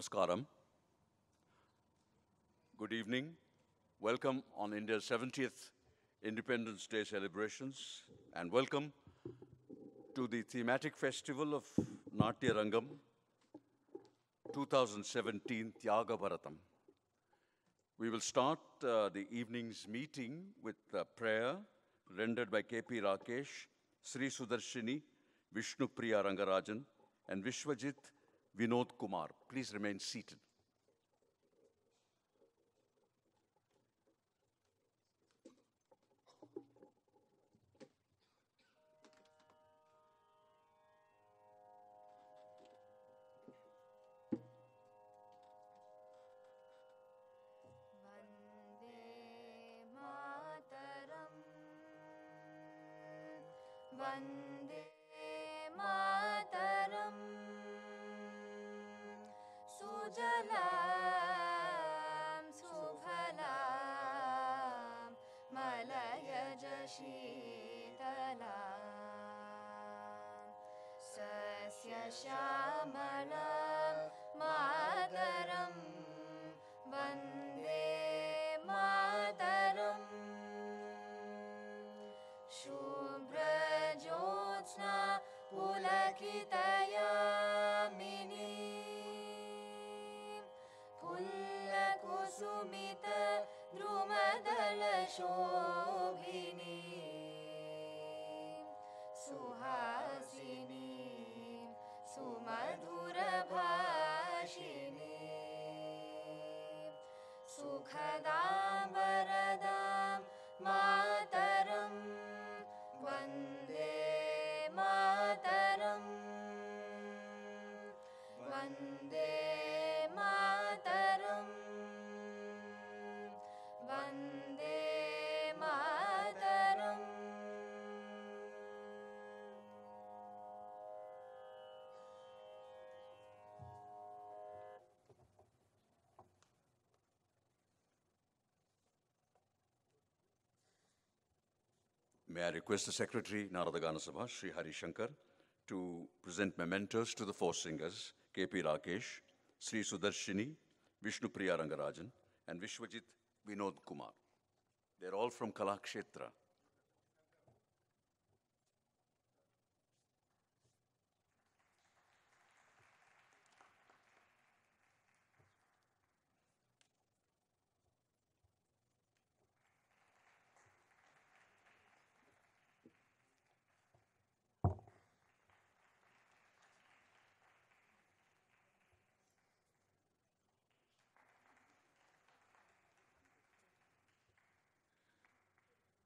Namaskaram. Good evening. Welcome on India's 70th Independence Day celebrations and welcome to the thematic festival of Natya Rangam 2017 Thyaga Bharatham. We will start uh, the evening's meeting with a prayer rendered by KP Rakesh, Sri Sudarshini, Vishnu Priya Rangarajan, and Vishwajit Vinod Kumar. Please remain seated. 说。May I request the Secretary, Naradagana Sabha, Sri Hari Shankar, to present mementos to the four singers, KP Rakesh, Sri Sudarshini, Vishnu Priya Rangarajan, and Vishwajit Vinod Kumar. They're all from Kalakshetra.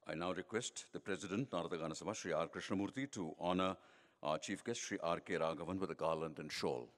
I now request the President, Naradagana Sabha, Sri R. Krishnamurti, to honor our Chief Guest, Sri R. K. Raghavan, with a garland and shawl.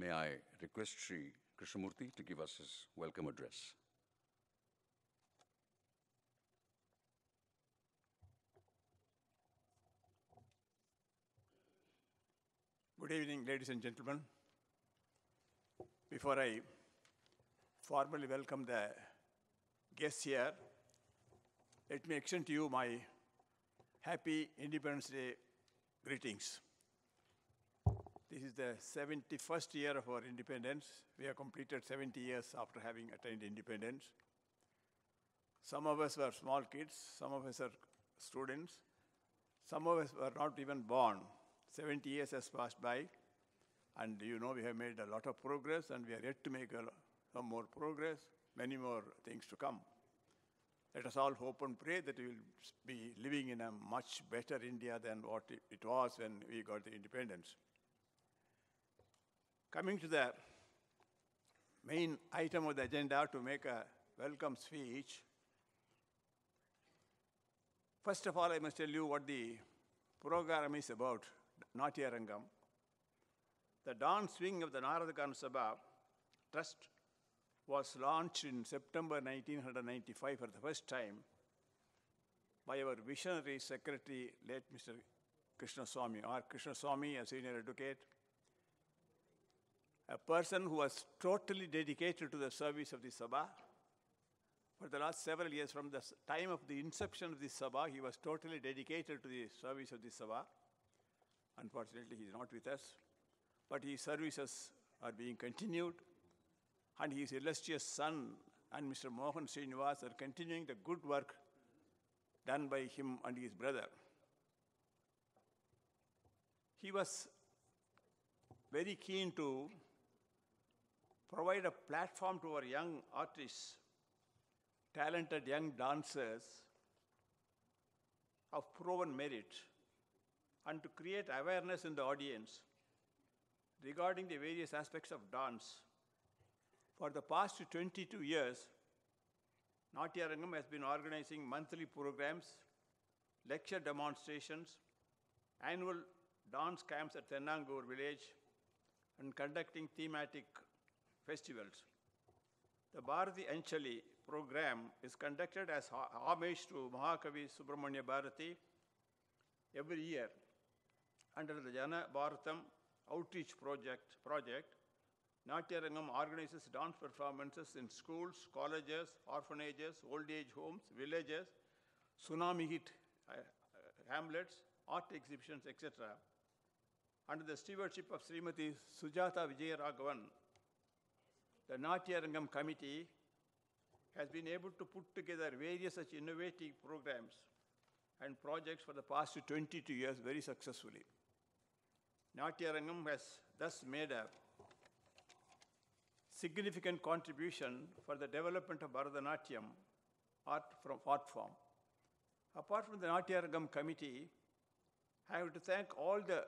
May I request Sri Krishnamurti to give us his welcome address. Good evening, ladies and gentlemen. Before I formally welcome the guests here, let me extend to you my happy Independence Day greetings. This is the 71st year of our independence. We have completed 70 years after having attained independence. Some of us were small kids, some of us are students, some of us were not even born. 70 years has passed by, and you know we have made a lot of progress, and we are yet to make a, some more progress, many more things to come. Let us all hope and pray that we will be living in a much better India than what it- it was when we got the independence. Coming to the main item of the agenda to make a welcome speech, First of all, I must tell you what the program is about, Natya Rangam. The dance wing of the Naradagana Sabha Trust was launched in September 1995 for the first time by our visionary secretary, late Mr. Krishna Swami, R. Krishna Swami, a senior advocate, a person who was totally dedicated to the service of the Sabha. For the last several years, from the time of the inception of the Sabha, he was totally dedicated to the service of the Sabha. Unfortunately, he is not with us, but his services are being continued, and his illustrious son and Mr. Mohan Srinivas are continuing the good work done by him and his brother. He was very keen to provide a platform to our young artists, talented young dancers of proven merit, and to create awareness in the audience regarding the various aspects of dance. For the past 22 years, Natya Rangam has been organizing monthly programs, lecture demonstrations, annual dance camps at Tenangur village, and conducting thematic festivals. The Bharati Anjali program is conducted as homage to Mahakavi Subramanya Bharati every year under the Jana Bharatam Outreach Project. project Natya Rangam organizes dance performances in schools, colleges, orphanages, old age homes, villages, tsunami hit uh, uh, hamlets, art exhibitions, etc. Under the stewardship of Srimati Sujata Vijayaraghavan, the Natya Rangam committee has been able to put together various such innovative programs and projects for the past 22 years very successfully. Natya Rangam has thus made a significant contribution for the development of Bharatanatyam art from art form. Apart from the Natya Rangam committee, I have to thank all the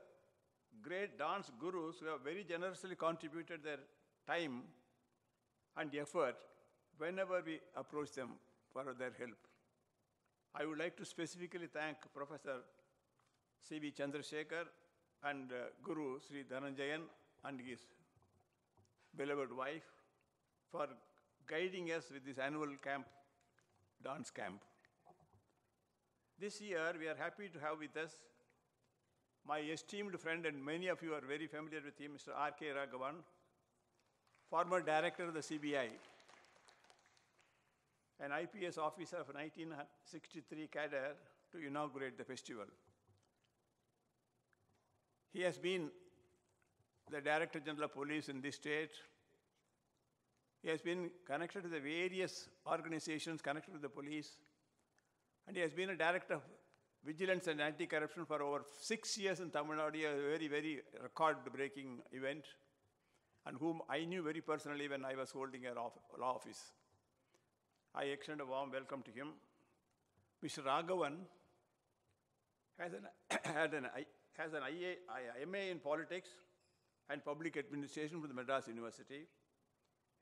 great dance gurus who have very generously contributed their time and effort whenever we approach them for their help. I would like to specifically thank Professor C.V. Chandrasekhar and uh, Guru Sri Dhananjayan and his beloved wife for guiding us with this annual camp, dance camp. This year, we are happy to have with us my esteemed friend, and many of you are very familiar with him, Mr. R.K. Raghavan, former director of the CBI, an IPS officer of 1963 cadre to inaugurate the festival. He has been the Director General of Police in this state. He has been connected to the various organizations connected to the police. And he has been a Director of Vigilance and Anti-Corruption for over six years in Tamil Nadu, a very, very record-breaking event, and whom I knew very personally when I was holding a law office. I extend a warm welcome to him. Mr. Raghavan has an, had an, has an IA, MA in politics and public administration from the Madras University,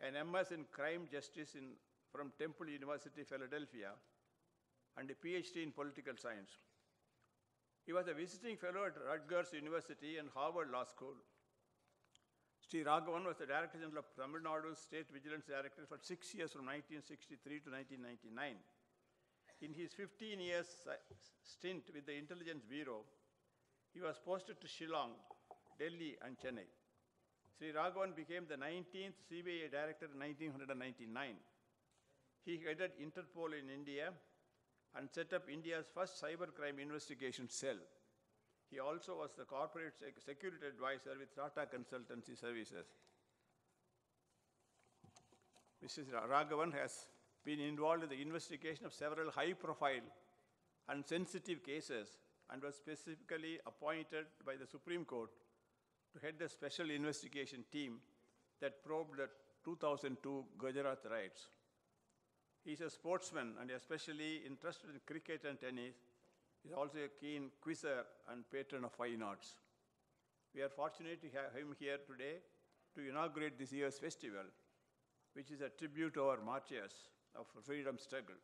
an MS in crime justice in, from Temple University, Philadelphia, and a PhD in political science. He was a visiting fellow at Rutgers University and Harvard Law School. Sri Raghavan was the Director General of Tamil Nadu State Vigilance Director for six years from 1963 to 1999. In his 15 years uh, stint with the Intelligence Bureau, he was posted to Shillong, Delhi, and Chennai. Sri Raghavan became the 19th CBI Director in 1999. He headed Interpol in India and set up India's first cybercrime investigation cell. He also was the corporate sec- security advisor with Tata Consultancy Services. Mrs. Ra- Raghavan has been involved in the investigation of several high profile and sensitive cases and was specifically appointed by the Supreme Court to head the special investigation team that probed the 2002 Gujarat riots. He's a sportsman and especially interested in cricket and tennis. He's also a keen quizzer and patron of fine arts. We are fortunate to have him here today to inaugurate this year's festival, which is a tribute to our martyrs of freedom struggle.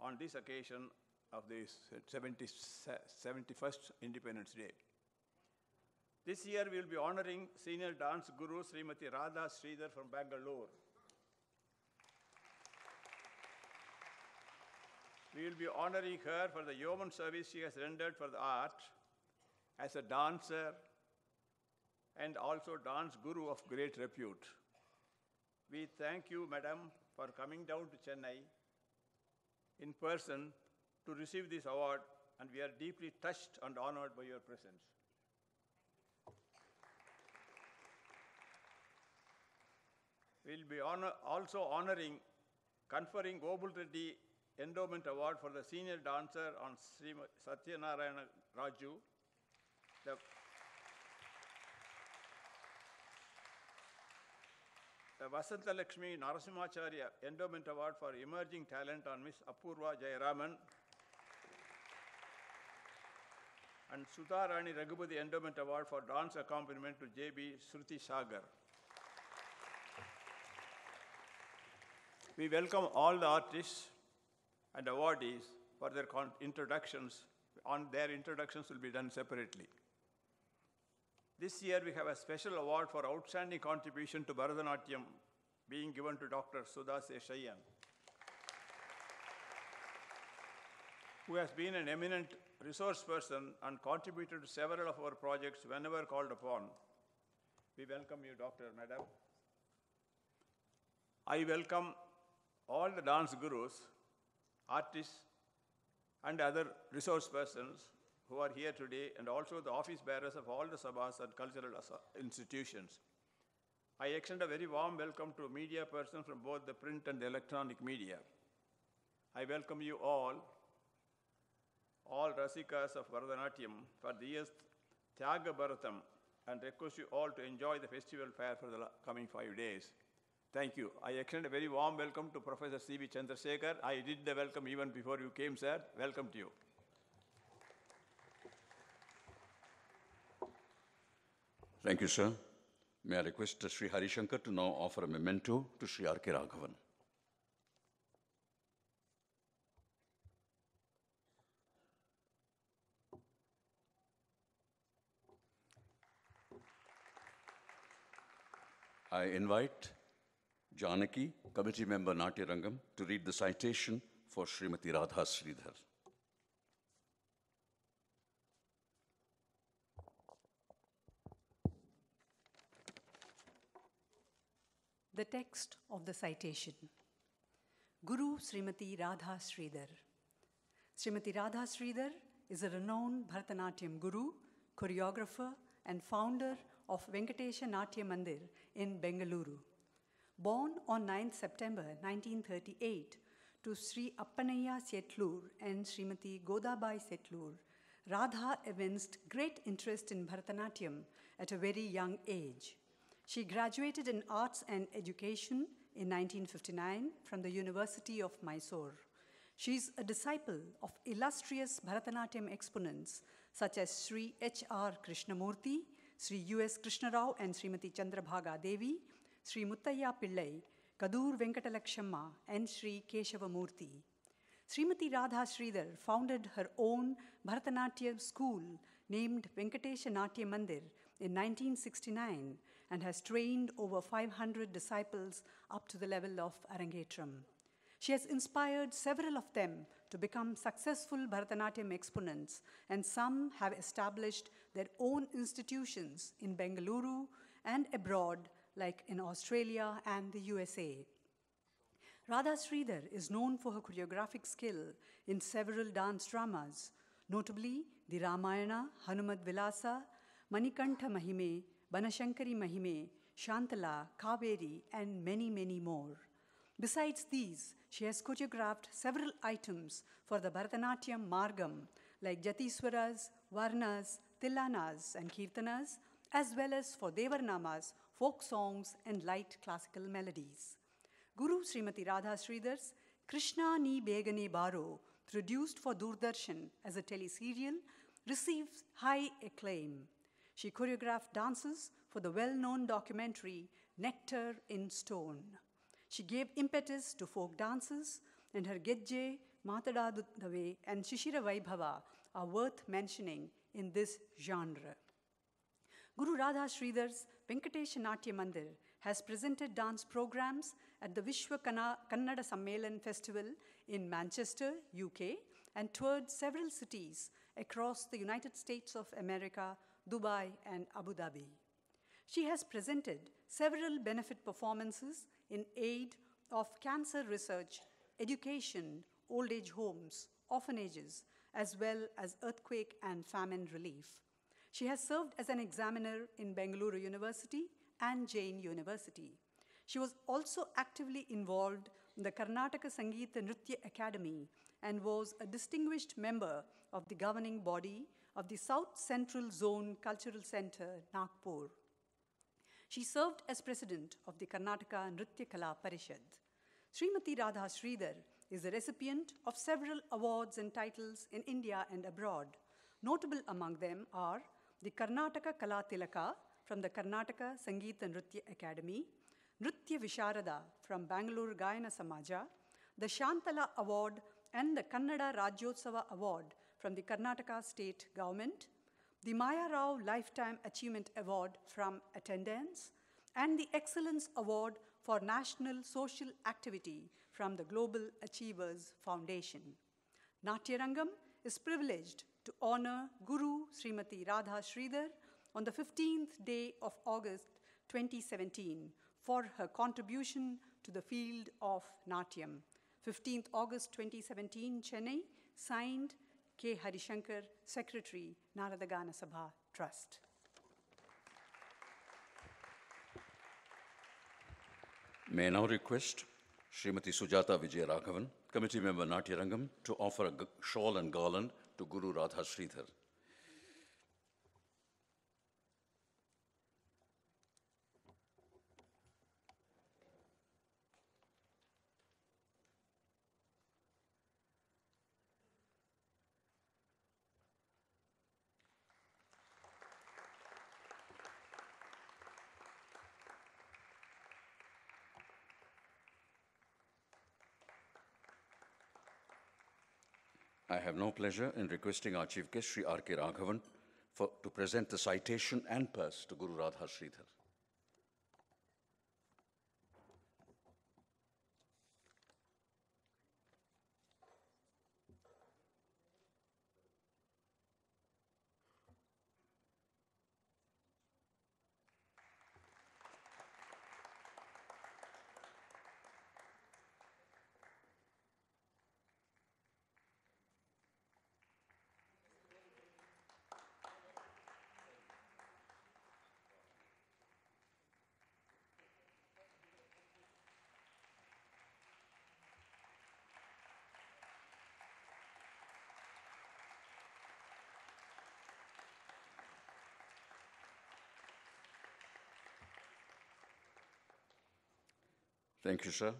On this occasion, of the 70, 71st Independence Day. This year we will be honoring senior dance guru Srimati Radha Sridhar from Bangalore. We will be honoring her for the yeoman service she has rendered for the art as a dancer and also dance guru of great repute. We thank you, madam, for coming down to Chennai in person to receive this award, and we are deeply touched and honored by your presence. We'll be honor, also honoring, conferring Obul Reddy Endowment Award for the senior dancer on Sri Satyanarayana Raju. The, the Vasanta Lakshmi Narasimhacharya Endowment Award for Emerging Talent on Miss Apurva Jayaraman. And Sudharani Raghupati Endowment Award for Dance Accompaniment to J.B. Sruti Sagar. We welcome all the artists and awardees for their introductions. On their introductions will be done separately. This year we have a special award for outstanding contribution to Bharatanatyam being given to Dr. Sudha Seshayan, who has been an eminent resource person and contributed to several of our projects whenever called upon. We welcome you, Dr. Madam. I welcome all the dance gurus, artists, and other resource persons who are here today, and also the office bearers of all the sabhas and cultural institutions. I extend a very warm welcome to media persons from both the print and the electronic media. I welcome you all, all Rasikas of Bharatanatyam, for the year's Thyaga Bharatham, and request you all to enjoy the festival fair for the coming five days. Thank you. I extend a very warm welcome to Professor C.V. Chandrasekhar. I did the welcome even before you came, sir. Welcome to you. Thank you, sir. May I request Sri Hari Shankar to now offer a memento to Sri R.K. Raghavan. I invite Janaki, committee member Natya Rangam, to read the citation for Srimati Radha Sridhar. The text of the citation Guru Srimati Radha Sridhar. Srimati Radha Sridhar is a renowned Bharatanatyam guru, choreographer, and founder of Venkatesha Natya Mandir in Bengaluru. Born on 9 September 1938 to Sri Appanaya Setlur and Srimati Godabai Setlur, Radha evinced great interest in Bharatanatyam at a very young age. She graduated in Arts and Education in 1959 from the University of Mysore. She is a disciple of illustrious Bharatanatyam exponents such as Sri H.R. Krishnamurti, Sri U.S. Krishna Rao and Srimati Chandrabhaga Devi, Sri Muttaya Pillai, Kadur Venkatalakshamma, and Sri Keshavamurti. Srimati Radha Sridhar founded her own Bharatanatyam school named Venkatesha Natya Mandir in 1969 and has trained over 500 disciples up to the level of Arangetram. She has inspired several of them to become successful Bharatanatyam exponents, and some have established their own institutions in Bengaluru and abroad, like in Australia and the USA. Radha Sridhar is known for her choreographic skill in several dance dramas, notably the Ramayana, Hanumad Vilasa, Manikantha Mahime, Banashankari Mahime, Shantala, Kaveri, and many, many more. Besides these, she has choreographed several items for the Bharatanatyam Margam, like Jatiswaras, Varnas, Tillanas, and Kirtanas, as well as for Devarnamas, folk songs, and light classical melodies. Guru Srimati Radha Sridhar's Krishna Ni Begane Baro, produced for Doordarshan as a teleserial, received high acclaim. She choreographed dances for the well known documentary Nectar in Stone. She gave impetus to folk dances, and her Gedje, Matadadu Dave, and Shishira Vaibhava are worth mentioning in this genre. Guru Radha Sridhar's Venkatesh Natya Mandir has presented dance programs at the Vishwa Kannada Sammelan Festival in Manchester, UK, and toured several cities across the United States of America, Dubai, and Abu Dhabi. She has presented several benefit performances in aid of cancer research, education, old age homes, orphanages, as well as earthquake and famine relief. She has served as an examiner in Bengaluru University and Jain University. She was also actively involved in the Karnataka Sangeeta Nritya Academy and was a distinguished member of the governing body of the South Central Zone Cultural Center, Nagpur. She served as president of the Karnataka Nritya Kala Parishad. Srimati Radha Sridhar is a recipient of several awards and titles in India and abroad. Notable among them are the Karnataka Kala Tilaka from the Karnataka Sangeeta Nritya Academy, Nritya Visharada from Bangalore Gayana Samaja, the Shantala Award and the Kannada Rajyotsava Award from the Karnataka State Government, the Maya Rao Lifetime Achievement Award from Attendance, and the Excellence Award for National Social Activity from the Global Achievers Foundation. Natyarangam is privileged to honor Guru Srimati Radha Sridhar on the 15th day of August 2017 for her contribution to the field of Natyam. 15th August 2017, Chennai, signed K. Harishankar, Secretary, Naradagana Sabha Trust. May I now request Srimati Sujata Vijay Raghavan, Committee Member Natyarangam, to offer a shawl and garland to Guru Radha Sridhar. Have no pleasure in requesting our Chief Guest, Sri R.K. Raghavan, for, to present the citation and purse to Guru Radha Sridhar. Thank you, sir.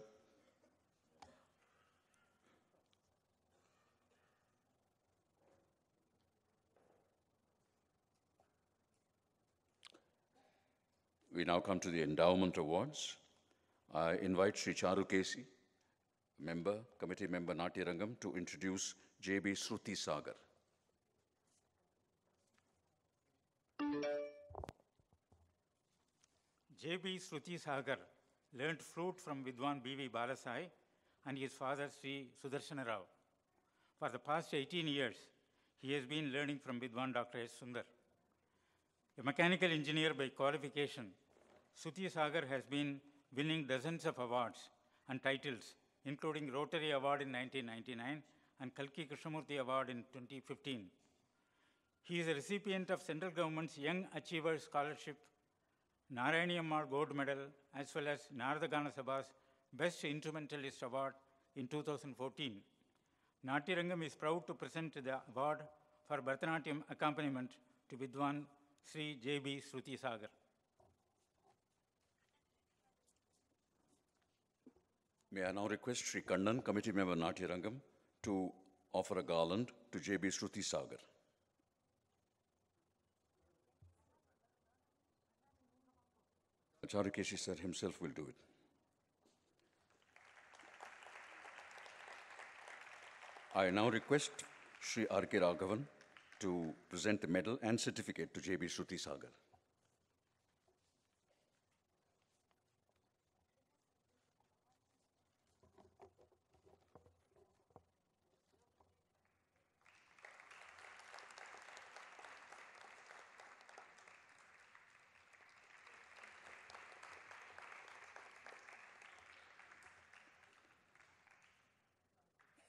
We now come to the Endowment Awards. I invite Sri Charu Kesi, member, committee member Natyarangam, to introduce J.B. Sruti Sagar. J.B. Shruti Sagar learnt flute from Vidwan B.V. Balasai and his father Sri Sudarshana Rao. For the past 18 years, he has been learning from Vidwan Dr. S. Sundar. A mechanical engineer by qualification, Shruti Sagar has been winning dozens of awards and titles, including Rotary Award in 1999 and Kalki Krishnamurti Award in 2015. He is a recipient of central government's Young Achievers Scholarship Narayani Ammal Gold Medal as well as Naradagana Sabha's Best Instrumentalist Award in 2014. Natyarangam is proud to present the award for Bharatanatyam accompaniment to Vidwan Sri J.B. Shruti Sagar. May I now request Sri Kannan, committee member Natyarangam, to offer a garland to J.B. Shruti Sagar. Acharya Keshi sir himself will do it. I now request Sri R.K. Raghavan to present the medal and certificate to J.B. Shruti Sagar.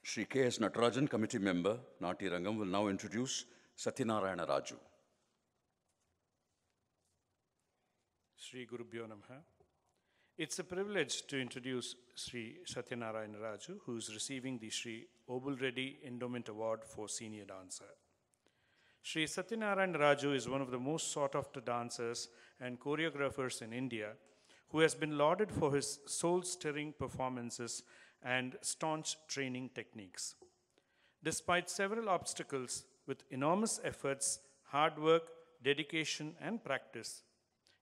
Sri K.S. Natarajan, committee member, Natya Rangam, will now introduce Satyanarayana Raju. Sri Guru. It's a privilege to introduce Sri Satyanarayana Raju, who is receiving the Sri Obul Reddy Endowment Award for Senior Dancer. Sri Satyanarayana Raju is one of the most sought after dancers and choreographers in India who has been lauded for his soul stirring performances and staunch training techniques. Despite several obstacles, with enormous efforts, hard work, dedication, and practice,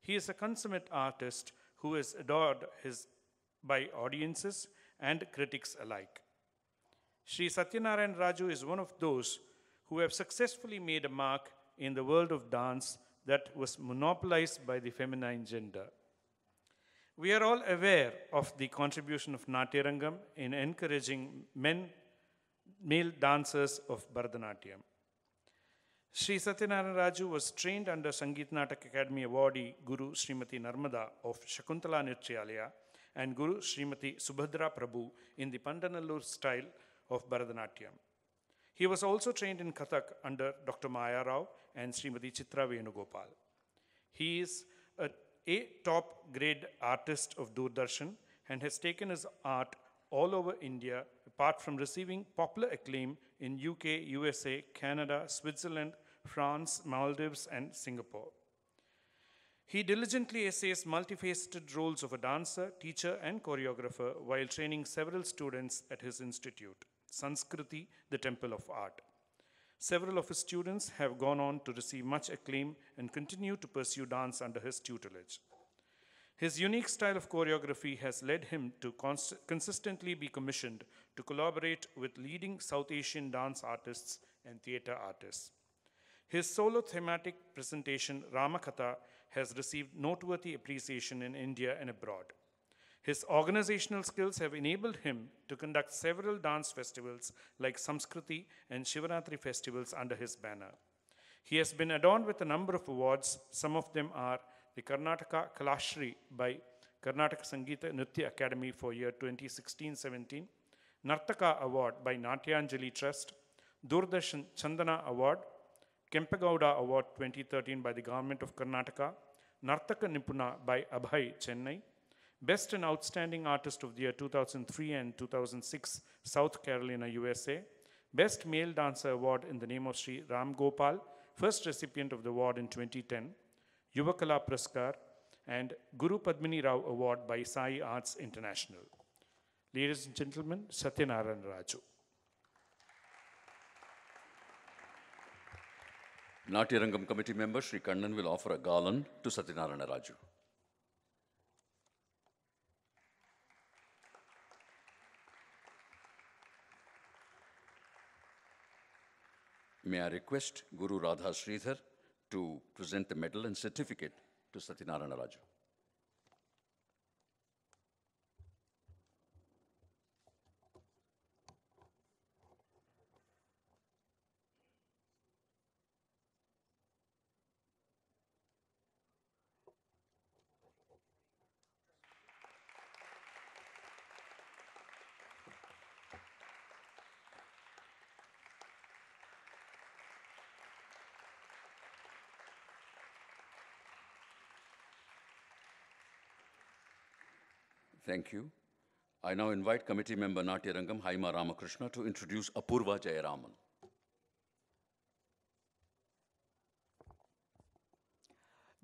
he is a consummate artist who is adored his, by audiences and critics alike. Sri Satyanarayan Raju is one of those who have successfully made a mark in the world of dance that was monopolized by the feminine gender. We are all aware of the contribution of Natyarangam in encouraging men, male dancers of Bharatanatyam. Sri Satyanarayana Raju was trained under Sangeet Natak Academy awardee Guru Srimati Narmada of Shakuntala Nrityalaya and Guru Srimati Subhadra Prabhu in the Pandanallur style of Bharatanatyam. He was also trained in Kathak under Dr. Maya Rao and Srimati Chitra Venugopal. He is a, top grade artist of Doordarshan and has taken his art all over India, apart from receiving popular acclaim in UK, USA, Canada, Switzerland, France, Maldives, and Singapore. He diligently essays multifaceted roles of a dancer, teacher, and choreographer while training several students at his institute, Sanskriti, the Temple of Art. Several of his students have gone on to receive much acclaim and continue to pursue dance under his tutelage. His unique style of choreography has led him to const- consistently be commissioned to collaborate with leading South Asian dance artists and theater artists. His solo thematic presentation, Ramakatha, has received noteworthy appreciation in India and abroad. His organizational skills have enabled him to conduct several dance festivals like Samskriti and Shivaratri festivals under his banner. He has been adorned with a number of awards. Some of them are the Karnataka Kalashri by Karnataka Sangeeta Nritya Academy for year 2016-17, Nartaka Award by Natyanjali Trust, Doordarshan Chandana Award, Kempegowda Award 2013 by the Government of Karnataka, Nartaka Nipuna by ABHAI Chennai, Best and Outstanding Artist of the Year 2003 and 2006, South Carolina, USA, Best Male Dancer Award in the name of Sri Ram Gopal, first recipient of the award in 2010, Yuvakala Praskar, and Guru Padmini Rao Award by Sai Arts International. Ladies and gentlemen, Satyanarayan Raju. Natyarangam committee member Sri Kannan will offer a garland to Satyanarayana Raju. May I request Guru Radha Sridhar to present the medal and certificate to Satyanarayana Raju. Thank you. I now invite committee member Natyarangam Haima Ramakrishna to introduce Apurva Jayaraman.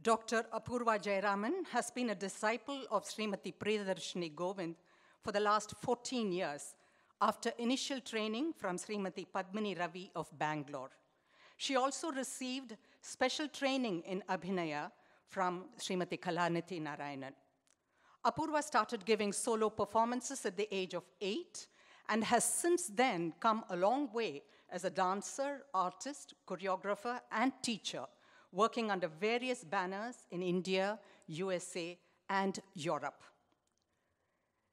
Dr. Apurva Jayaraman has been a disciple of Srimati Priyadarshini Govind for the last 14 years after initial training from Srimati Padmini Ravi of Bangalore. She also received special training in Abhinaya from Srimati Kalanidhi Narayanan. Apurva started giving solo performances at the age of eight and has since then come a long way as a dancer, artist, choreographer, and teacher, working under various banners in India, USA, and Europe.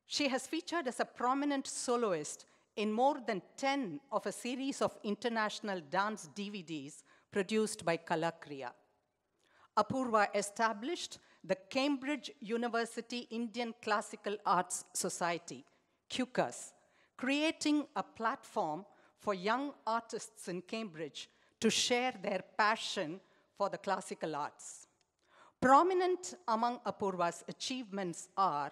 She has featured as a prominent soloist in more than 10 of a series of international dance DVDs produced by Kalakriya. Apurva established the Cambridge University Indian Classical Arts Society, CUCAS, creating a platform for young artists in Cambridge to share their passion for the classical arts. Prominent among Apurva's achievements are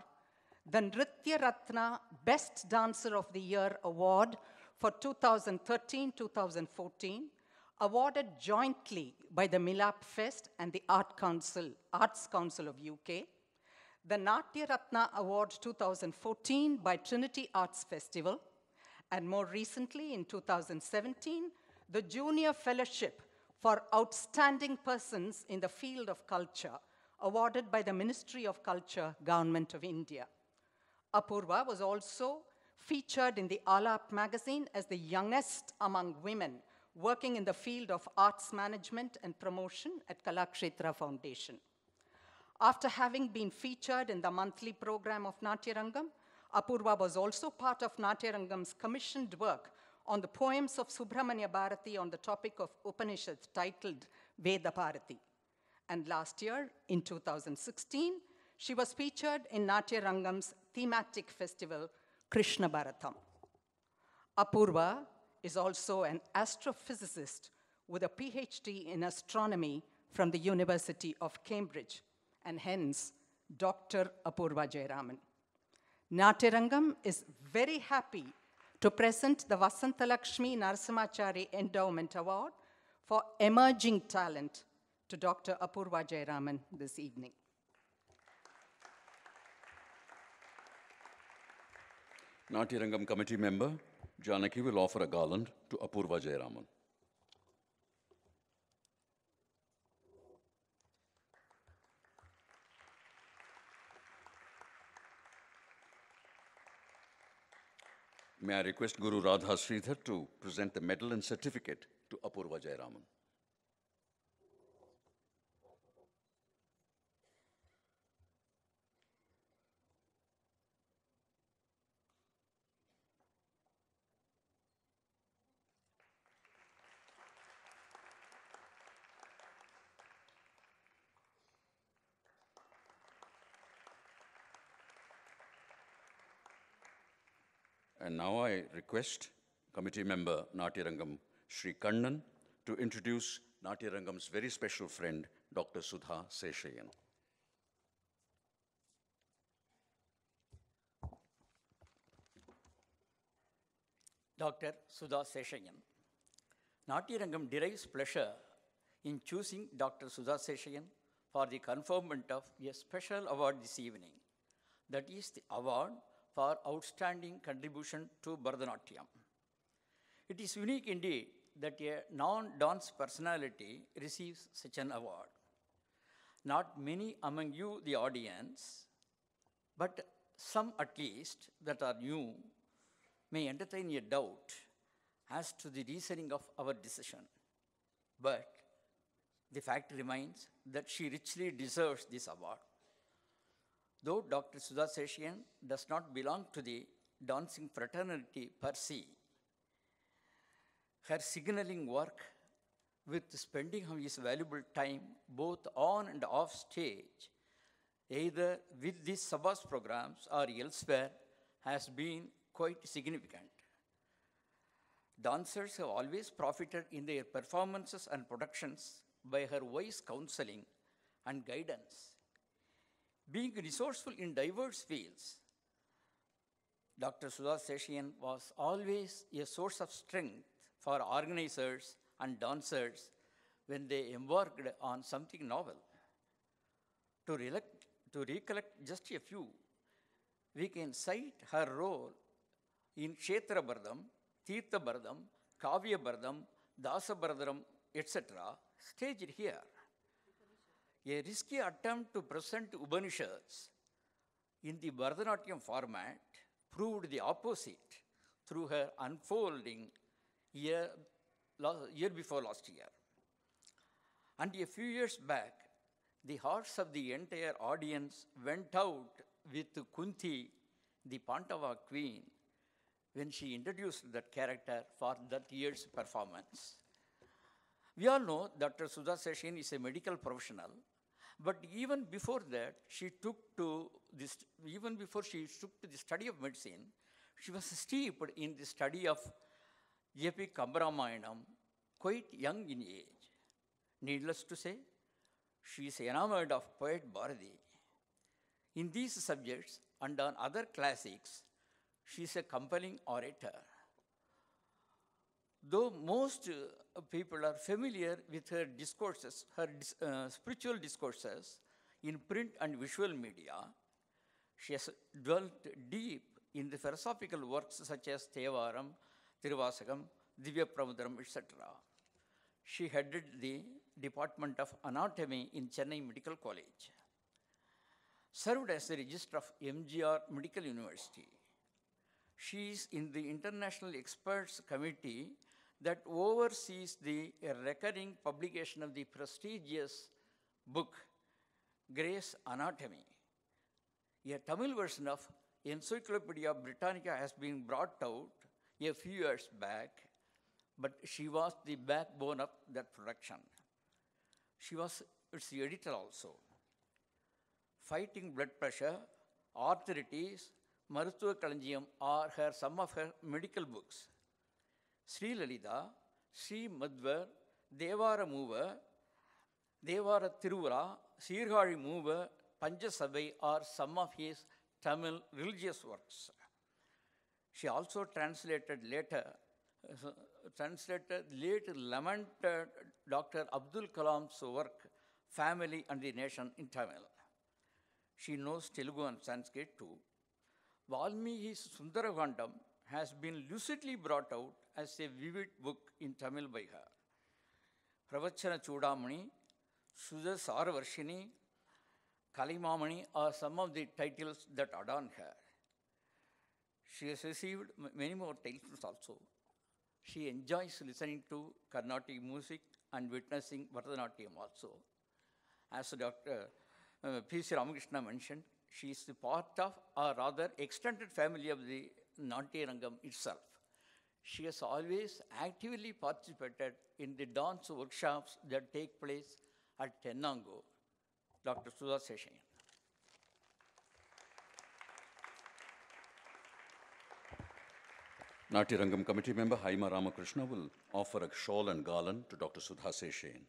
the Nritya Ratna Best Dancer of the Year Award for 2013 2014, awarded jointly by the Milap Fest and the Art Council, Arts Council of UK, the Natya Ratna Award 2014 by Trinity Arts Festival, and more recently in 2017, the Junior Fellowship for Outstanding Persons in the Field of Culture, awarded by the Ministry of Culture, Government of India. Apurva was also featured in the Alap magazine as the youngest among women working in the field of arts management and promotion at Kalakshetra Foundation. After having been featured in the monthly program of Natyarangam, Apurva was also part of Natyarangam's commissioned work on the poems of Subramanya Bharati on the topic of Upanishads titled Veda Bharati. And last year, in 2016, she was featured in Natyarangam's thematic festival, Krishna Bharatam. Apurva is also an astrophysicist with a PhD in astronomy from the University of Cambridge, and hence Dr. Apurva Jayaraman. Natyarangam is very happy to present the Vasantalakshmi Narasimhachari Endowment Award for Emerging Talent to Dr. Apurva Jayaraman this evening. Natyarangam committee member Janaki will offer a garland to Apurva Jayaraman. May I request Guru Radha Sridhar to present the medal and certificate to Apurva Jayaraman. And now I request committee member Natyarangam Sri Kannan to introduce Natyarangam's very special friend, Dr. Sudha Seshayan. Dr. Sudha Seshayan. Natyarangam derives pleasure in choosing Dr. Sudha Seshayan for the conferment of a special award this evening. That is the award for outstanding contribution to Bharatanatyam. It is unique indeed that a non-dance personality receives such an award. Not many among you, the audience, but some at least that are new may entertain a doubt as to the reasoning of our decision. But the fact remains that she richly deserves this award. Though Dr. Sudha Seshayan does not belong to the dancing fraternity per se, her signaling work with spending of his valuable time both on and off stage, either with these Sabhas programs or elsewhere, has been quite significant. Dancers have always profited in their performances and productions by her wise counseling and guidance. Being resourceful in diverse fields, Dr. Sudha Seshayan was always a source of strength for organizers and dancers when they embarked on something novel. To, to recollect just a few, we can cite her role in Kshetra Bharatam, Tirtha Bharatam, Kavya Bharatam, Dasa Bharatam, etc., staged here. A risky attempt to present Upanishads in the Bharatanatyam format proved the opposite through her unfolding year, year before last year. And a few years back, the hearts of the entire audience went out with Kunti, the Pandava queen, when she introduced that character for that year's performance. We all know Dr. Sudha Seshayan is a medical professional, but even before that, she took to this, even before she took to the study of medicine, she was steeped in the study of J.P. Kambaramayanam, quite young in age. Needless to say, she is enamored of poet Bharati. In these subjects and on other classics, she is a compelling orator. Though most uh, people are familiar with her discourses, her uh, spiritual discourses in print and visual media, she has dwelt deep in the philosophical works such as Thevaram, Tiruvasakam, Divya Prabandham, etc. She headed the Department of Anatomy in Chennai Medical College. Served as the registrar of MGR Medical University. She is in the International Experts Committee that oversees the recurring publication of the prestigious book, Gray's Anatomy. A Tamil version of Encyclopedia Britannica has been brought out a few years back, but she was the backbone of that production. She was its editor also. Fighting blood pressure, arthritis, Maruthuva Kalanjiyam are her, some of her medical books. Sri Sri Lalitha Sri மத்வர் தேவார மூவ தேவார திருவிழா Sirkazhi மூவ பஞ்சசபை are some of his Tamil religious works. She also translated later, translated later lamented Dr. Abdul Kalam's work, Family and the Nation in Tamil. She knows Telugu and Sanskrit too. Valmiki's Sundarakandam has been lucidly brought out as a vivid book in Tamil by her. Pravachana Chudamani, Sudha Sarvarshini, Kalaimamani are some of the titles that adorn her. She has received many more titles also. She enjoys listening to Carnatic music and witnessing Bharatanatyam also. As Dr. uh, P.C. Ramakrishna mentioned, she is the part of, or rather extended family of the Natya Rangam itself. She has always actively participated in the dance workshops that take place at Tenango. Dr. Sudha Seshayan. Natyarangam committee member Haima Ramakrishna will offer a shawl and garland to Dr. Sudha Seshayan.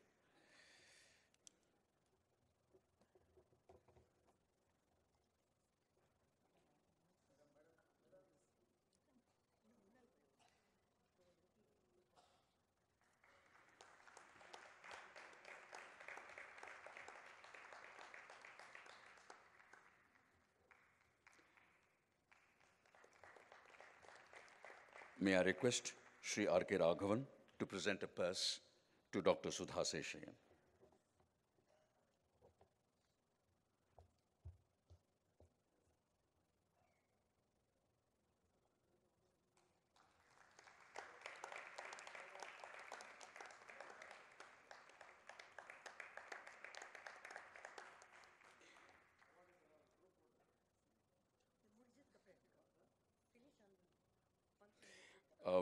May I request Sri R.K. Raghavan to present a purse to Dr. Sudha Seshayan.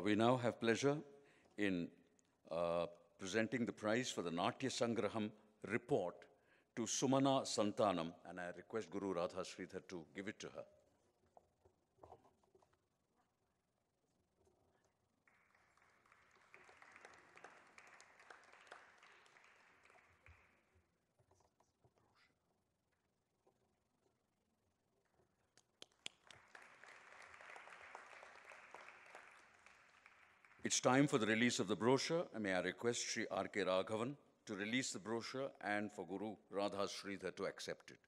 We now have pleasure in uh, presenting the prize for the Natya Sangraham report to Sumana Santanam, and I request Guru Radha Sridhar to give it to her. It's time for the release of the brochure. May I request Sri R.K. Raghavan to release the brochure and for Guru Radha Sridhar to accept it.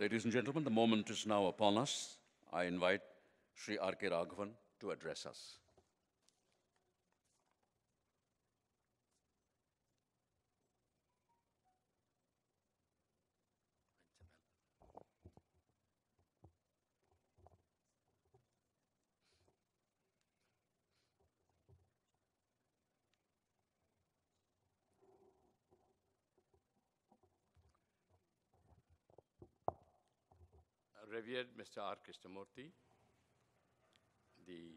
Ladies and gentlemen, the moment is now upon us. I invite Sri R.K. Raghavan to address us. Revered Mr. R. Krishnamurthy, the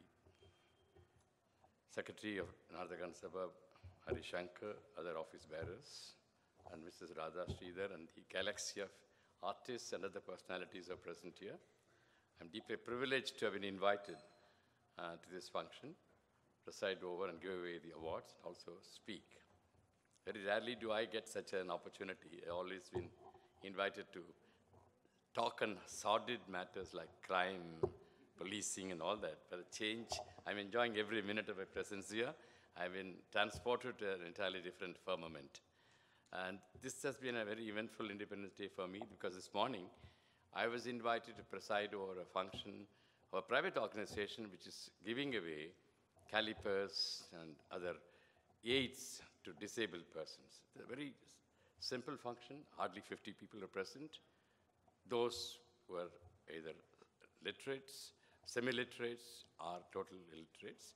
Secretary of Naradagana Sabha, Hari Shankar, other office bearers, and Mrs. Radha Sridhar, and the galaxy of artists and other personalities are present here. I'm deeply privileged to have been invited uh, to this function, preside over and give away the awards, and also speak. Very rarely do I get such an opportunity. I've always been invited to talk on sordid matters like crime, policing, and all that. But a change, I'm enjoying every minute of my presence here. I've been transported to an entirely different firmament. And this has been a very eventful Independence Day for me because this morning I was invited to preside over a function of a private organization which is giving away calipers and other aids to disabled persons. It's a very simple function, hardly 50 people are present those who are either literates, semi-literates, or total illiterates.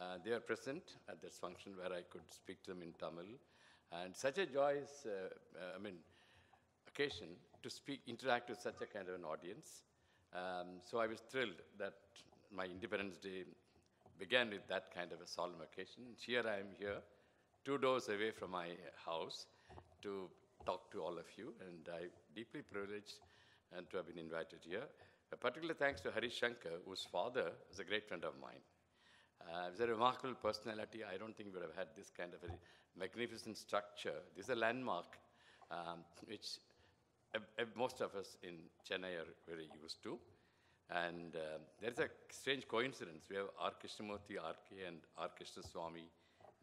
Uh, they are present at this function where I could speak to them in Tamil. And such a joyous, uh, uh, I mean, occasion to speak, interact with such a kind of an audience. Um, so I was thrilled that my Independence Day began with that kind of a solemn occasion. Here I am here, two doors away from my house, to talk to all of you, and I'm deeply privileged and to have been invited here. A particular thanks to Harishankar, whose father is a great friend of mine. Uh, he's a remarkable personality. I don't think we would have had this kind of a magnificent structure. This is a landmark um, which uh, uh, most of us in Chennai are very used to. And uh, there's a strange coincidence. We have R. Krishnamurthy, RK, and R. Krishnaswamy,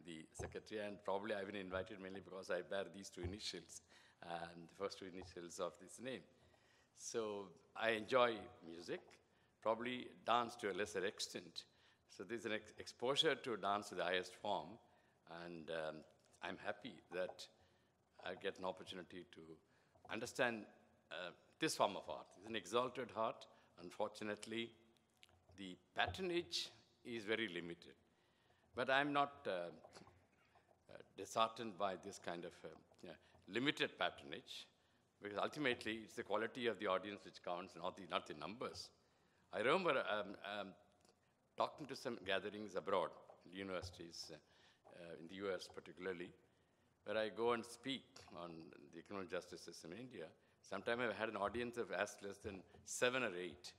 the secretary, and probably I've been invited mainly because I bear these two initials and the first two initials of this name. So I enjoy music, probably dance to a lesser extent. So there's an ex- exposure to dance to the highest form, and um, I'm happy that I get an opportunity to understand uh, this form of art. It's an exalted art. Unfortunately, the patronage is very limited. But I'm not uh, uh, disheartened by this kind of uh, limited patronage, because ultimately it's the quality of the audience which counts, not the, not the numbers. I remember um, um, talking to some gatherings abroad, universities, uh, uh, in the US particularly, where I go and speak on the criminal justice system in India. Sometimes I've had an audience of as less than seven or eight,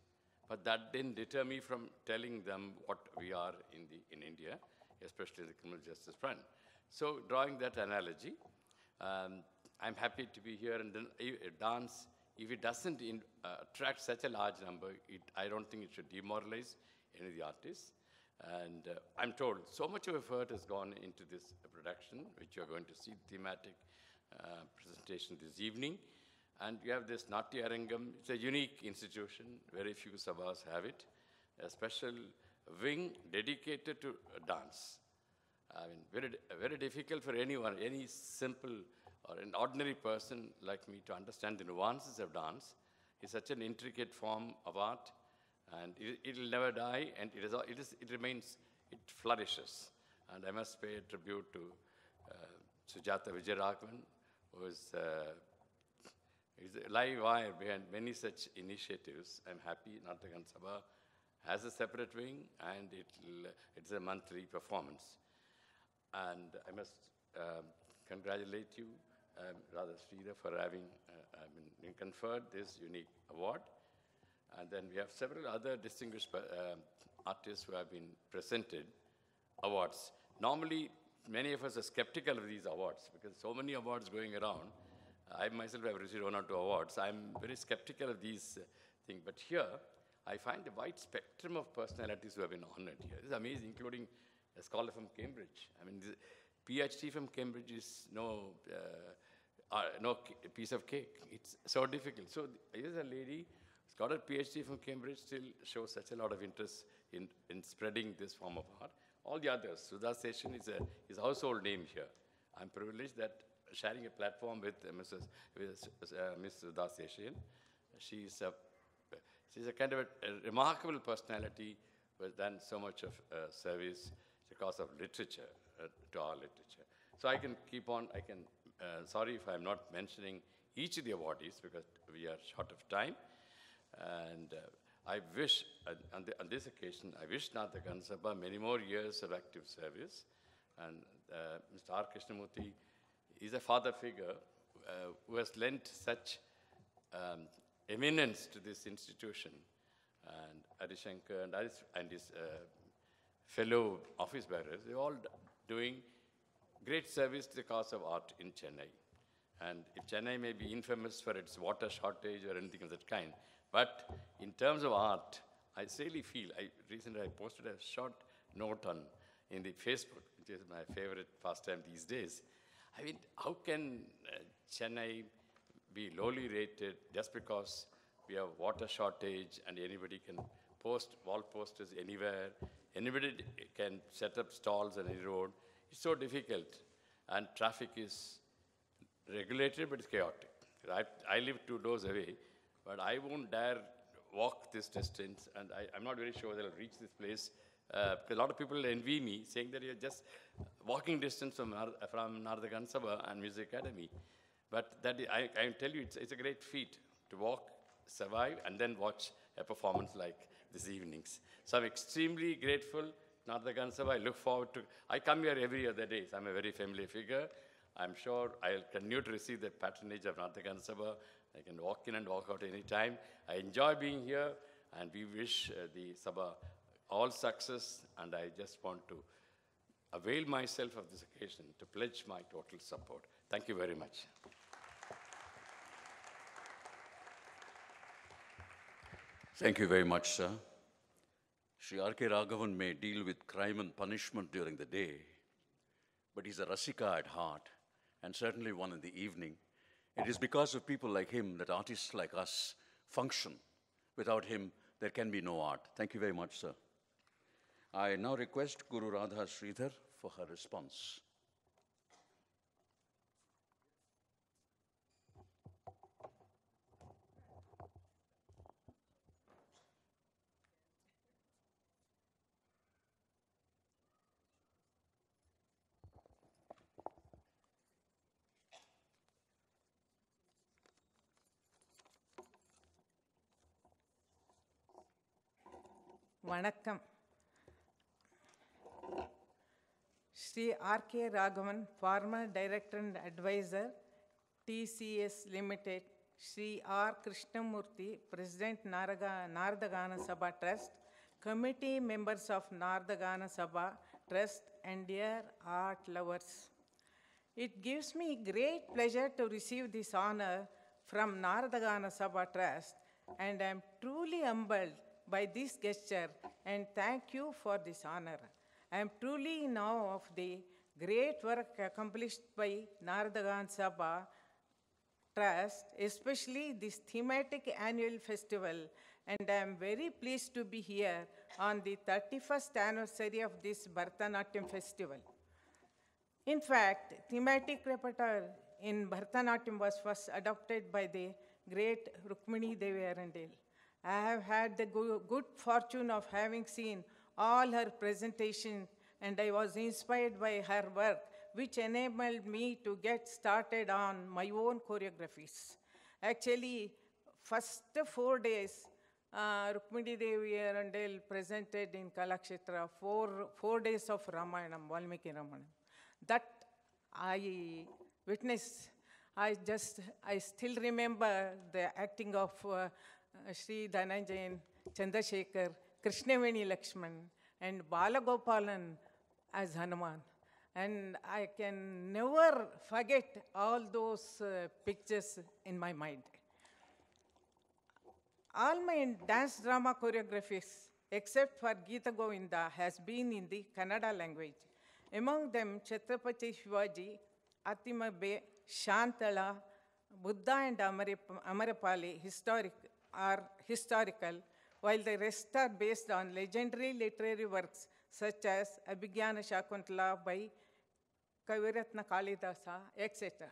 but that didn't deter me from telling them what we are in, the, in India, especially in the criminal justice front. So, drawing that analogy, um, I'm happy to be here and then dance. If it doesn't in, uh, attract such a large number, it, I don't think it should demoralize any of the artists. And uh, I'm told so much of effort has gone into this production, which you're going to see thematic uh, presentation this evening. And you have this Natya Arangam. It's a unique institution. Very few sabhas have it. A special wing dedicated to dance. I mean, very, very difficult for anyone, any simple or an ordinary person like me to understand the nuances of dance. is such an intricate form of art, and it, will never die, and it, is, it, is, it remains, it flourishes. And I must pay a tribute to uh, Sujata Vijayaraghavan, who is, uh, is a live wire behind many such initiatives. I'm happy Natakan Sabha has a separate wing, and it's a monthly performance. And I must um, congratulate you, um, Radha Sridhar, for having uh, I mean, been conferred this unique award. And then we have several other distinguished uh, artists who have been presented awards. Normally, many of us are skeptical of these awards because so many awards going around. I myself have received one or two awards. I'm very skeptical of these uh, things. But here, I find a wide spectrum of personalities who have been honored here. This is amazing, including a scholar from Cambridge. I mean, PhD from Cambridge is no uh, uh, no ca- piece of cake. It's so difficult. So here's a lady who's got a PhD from Cambridge, still shows such a lot of interest in, in spreading this form of art. All the others, Sudha Seshayan is a, is household name here. I'm privileged that sharing a platform with uh, Mrs. With, uh, Ms. Sudha Seshayan. She's a, she's a kind of a, a remarkable personality who has done so much of uh, service because of literature, uh, to our literature. So I can keep on, I can, uh, sorry if I'm not mentioning each of the awardees because we are short of time. And uh, I wish, uh, on, the, on this occasion, I wish Naradagana Sabha many more years of active service. And uh, Mr. R. Krishnamurti is a father figure uh, who has lent such um, eminence to this institution. And Harishankar and, and his uh, fellow office bearers, they're all doing great service to the cause of art in Chennai. And if Chennai may be infamous for its water shortage or anything of that kind, but in terms of art, I really feel, I recently I posted a short note on in the Facebook, which is my favorite pastime these days. I mean, how can uh, Chennai be lowly rated just because we have water shortage and anybody can post wall posters anywhere, anybody can set up stalls on any road. It's so difficult, and traffic is regulated, but it's chaotic. I, I live two doors away, but I won't dare walk this distance, and I, I'm not very sure that I'll reach this place uh, because a lot of people envy me, saying that you're just walking distance from, Nar- from Gansabha and Music Academy. But that i- I, I tell you, it's, it's a great feat to walk, survive, and then watch a performance like this evening's. So I'm extremely grateful. Naradagana Sabha, I look forward to. I come here every other day, so I'm a very family figure. I'm sure I'll continue to receive the patronage of Naradagana Sabha. I can walk in and walk out anytime. I enjoy being here, and we wish uh, the Sabha all success. And I just want to avail myself of this occasion to pledge my total support. Thank you very much. Thank you very much, sir. Sri R.K. Raghavan may deal with crime and punishment during the day, but he's a Rasika at heart, and certainly one in the evening. It is because of people like him that artists like us function. Without him, there can be no art. Thank you very much, sir. I now request Guru Radha Sridhar for her response. வணக்கம் Shri R K Raghavan former director and adviser TCS limited Shri R Krishnamurthy president நாரகா Naradagana Sabha trust committee members of Naradagana Sabha Trust and dear art lovers. It gives me great pleasure to receive this honor from Naradagana Sabha Trust and I am truly humbled by this gesture and thank you for this honor. I am truly in awe of the great work accomplished by Naradagana Sabha Trust, especially this thematic annual festival, and I am very pleased to be here on the 31st anniversary of this Bharatanatyam festival. In fact, thematic repertoire in Bharatanatyam was first adopted by the great Rukmini Devi Arundale. I have had the go- good fortune of having seen all her presentation and I was inspired by her work, which enabled me to get started on my own choreographies. Actually, first four days, uh, Rukmini Devi Arundale presented in Kalakshetra four, four days of Ramayanam, Valmiki Ramayanam that I witnessed. I just, I still remember the acting of uh, uh, Sri Dhananjayan, Chandrasekhar, Krishnaveni Lakshman, and Balagopalan as Hanuman. And I can never forget all those uh, pictures in my mind. All my dance drama choreographies, except for Gita Govinda, has been in the Kannada language. Among them, Chhatrapati Shivaji, Attimabbe, Shantala, Buddha and Amarapali historic, are historical, while the rest are based on legendary literary works such as Abhigyana Shakuntala by Kaviratna Kalidasa, etc.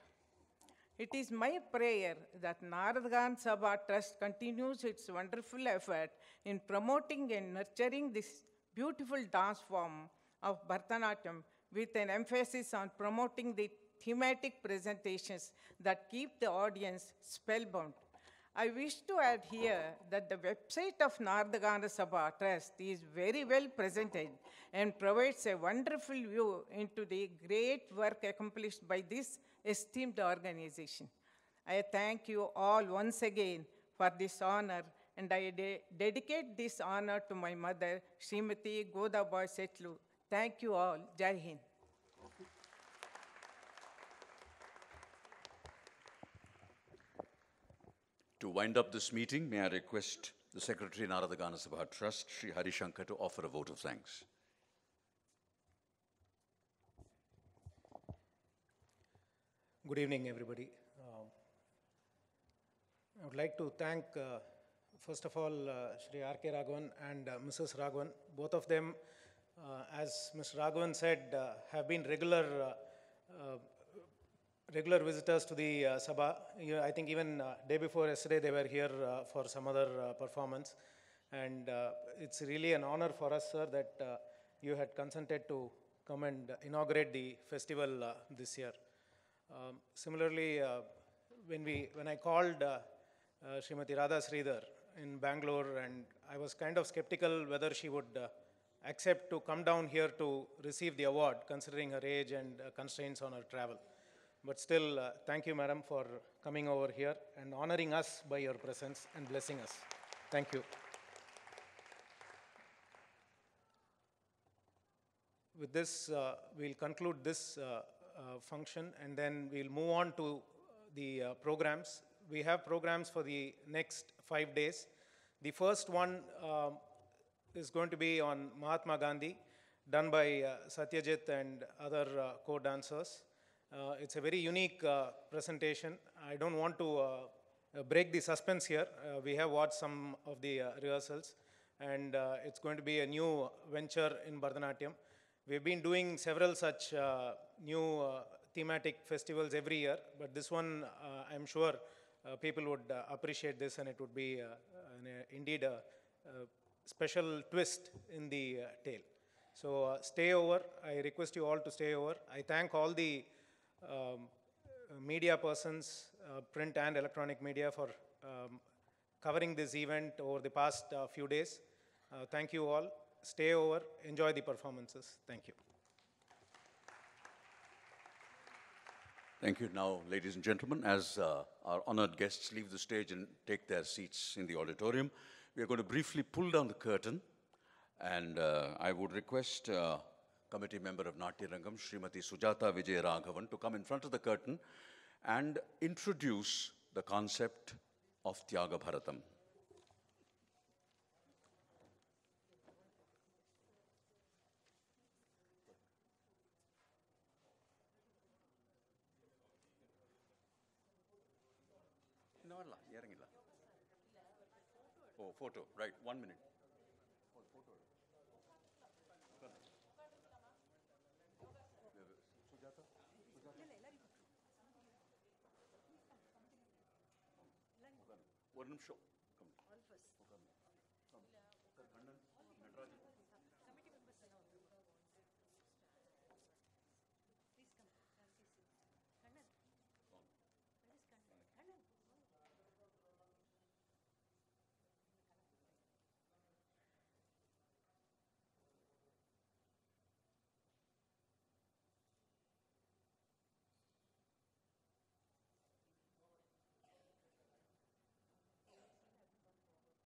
It is my prayer that Naradagana Sabha Trust continues its wonderful effort in promoting and nurturing this beautiful dance form of Bharatanatyam with an emphasis on promoting the thematic presentations that keep the audience spellbound. I wish to add here that the website of Naradagana Sabha Trust is very well presented and provides a wonderful view into the great work accomplished by this esteemed organization. I thank you all once again for this honor and I de- dedicate this honor to my mother, Srimati Godabai Setlu. Thank you all. Jai Hind. To wind up this meeting, may I request the Secretary Naradagana Sabha Trust, Sri Harishankar, to offer a vote of thanks. Good evening, everybody. Um, I would like to thank, uh, first of all, uh, Shri R.K. Raghavan and uh, Mrs. Raghavan. Both of them, uh, as Mr. Raghavan said, uh, have been regular, uh, regular visitors to the uh, Sabha. I think even uh, day before yesterday, they were here uh, for some other uh, performance. And uh, it's really an honor for us, sir, that uh, you had consented to come and inaugurate the festival this year. Um, Similarly, when we, when I called uh, Srimati Radha Sridhar in Bangalore, and I was kind of skeptical whether she would accept to come down here to receive the award, considering her age and constraints on her travel. But still, uh, thank you, madam, for coming over here and honoring us by your presence and blessing us. Thank you. With this, uh, we'll conclude this uh, uh, function and then we'll move on to the uh, programs. We have programs for the next five days. The first one um, is going to be on Mahatma Gandhi, done by uh, Satyajit and other uh, co-dancers. Uh, it's a very unique uh, presentation. I don't want to uh, break the suspense here. Uh, we have watched some of the uh, rehearsals, and uh, it's going to be a new venture in Bharatanatyam. We've been doing several such new thematic festivals every year, but this one, I'm sure people would appreciate this, and it would be an, indeed a, a special twist in the tale. So stay over. I request you all to stay over. I thank all the um, media persons, uh, print and electronic media, for um, covering this event over the past uh, few days. Uh, thank you all. Stay over. Enjoy the performances. Thank you. Thank you. Now, ladies and gentlemen, as uh, our honored guests leave the stage and take their seats in the auditorium, we are going to briefly pull down the curtain. And uh, I would request uh, committee member of Natyarangam, Srimati Sujata Vijay Raghavan, to come in front of the curtain and introduce the concept of Thyaga Bharatham. No, no, no. Oh, photo, right, one minute. ஒரு நிமிஷம்.